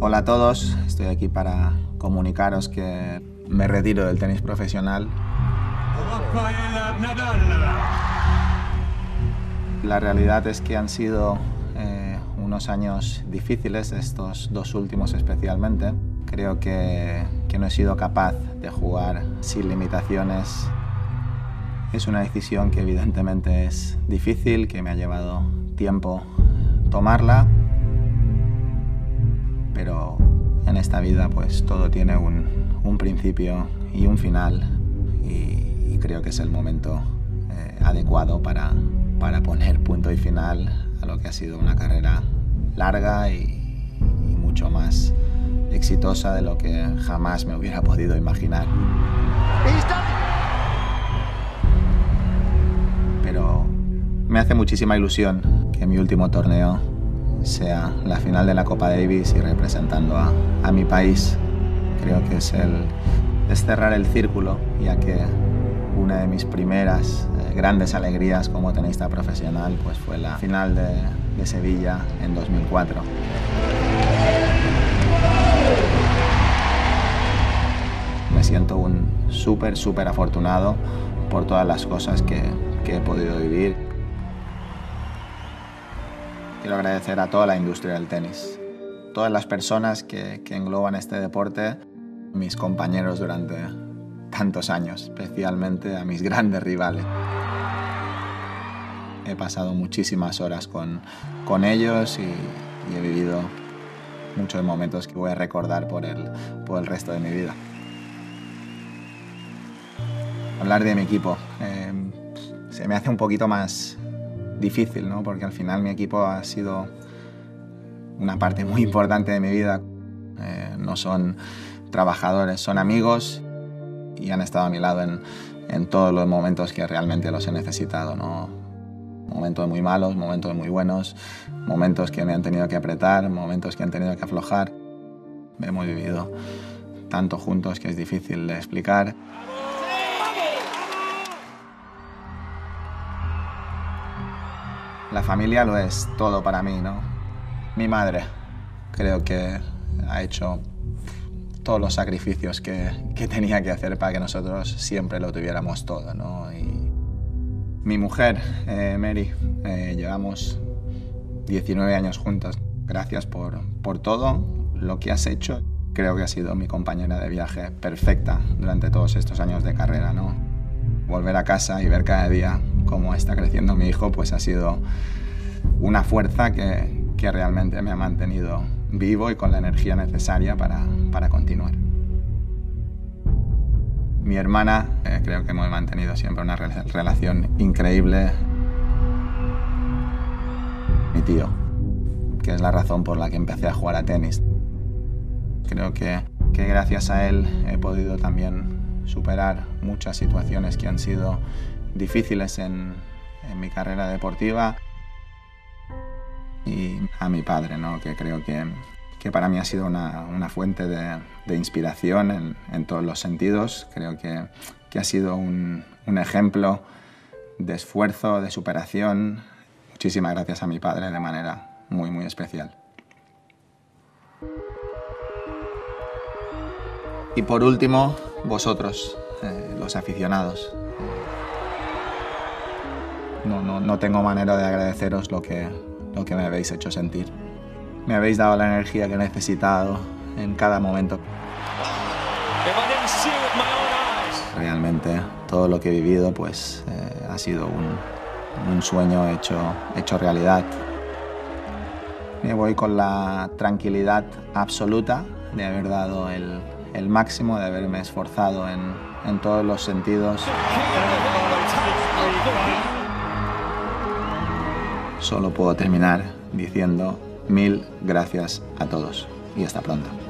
Hola a todos, estoy aquí para comunicaros que me retiro del tenis profesional. La realidad es que han sido eh, unos años difíciles, estos dos últimos especialmente. Creo que, que no he sido capaz de jugar sin limitaciones. Es una decisión que evidentemente es difícil, que me ha llevado tiempo tomarla, pero en esta vida pues todo tiene un, un principio y un final. Y, creo que es el momento eh, adecuado para, para poner punto y final a lo que ha sido una carrera larga y, y mucho más exitosa de lo que jamás me hubiera podido imaginar. Me hace muchísima ilusión que mi último torneo sea la final de la Copa Davis y representando a, a mi país. Creo que es, el, es cerrar el círculo, ya que una de mis primeras eh, grandes alegrías como tenista profesional pues fue la final de, de Sevilla en 2004. Me siento un súper, súper afortunado por todas las cosas que, que he podido vivir. Quiero agradecer a toda la industria del tenis, todas las personas que, que engloban este deporte, mis compañeros durante tantos años, especialmente a mis grandes rivales. He pasado muchísimas horas con, con ellos y, he vivido muchos momentos que voy a recordar por el, por el resto de mi vida. Hablar de mi equipo eh, se me hace un poquito más difícil, ¿no? porque al final mi equipo ha sido una parte muy importante de mi vida. Eh, no son trabajadores, son amigos y han estado a mi lado en, en todos los momentos que realmente los he necesitado. ¿no? Momentos muy malos, momentos muy buenos, momentos que me han tenido que apretar, momentos que han tenido que aflojar. Hemos vivido tanto juntos que es difícil de explicar. La familia lo es todo para mí, ¿no? Mi madre creo que ha hecho todos los sacrificios que, que, tenía que hacer para que nosotros siempre lo tuviéramos todo, ¿no? Y mi mujer, eh, Mary, eh, llevamos 19 años juntas. Gracias por, por todo lo que has hecho. Creo que has sido mi compañera de viaje perfecta durante todos estos años de carrera, ¿no? Volver a casa y ver cada día cómo está creciendo mi hijo, pues ha sido una fuerza que, que realmente me ha mantenido vivo y con la energía necesaria para, para continuar. Mi hermana, eh, creo que hemos mantenido siempre una re relación increíble. Mi tío, que es la razón por la que empecé a jugar a tenis. Creo que, que gracias a él he podido también superar muchas situaciones que han sido difíciles en, en mi carrera deportiva y a mi padre, ¿no? que creo que, que para mí ha sido una, una fuente de, de inspiración en, en, todos los sentidos. Creo que, que ha sido un, un, ejemplo de esfuerzo, de superación. Muchísimas gracias a mi padre de manera muy, muy especial. Y por último, vosotros, eh, los aficionados. No, no, no tengo manera de agradeceros lo que, lo que me habéis hecho sentir. Me habéis dado la energía que he necesitado en cada momento. Realmente todo lo que he vivido pues eh, ha sido un, un sueño hecho, hecho realidad. Me voy con la tranquilidad absoluta de haber dado el, el máximo, de haberme esforzado en, en todos los sentidos. Solo puedo terminar diciendo mil gracias a todos y hasta pronto.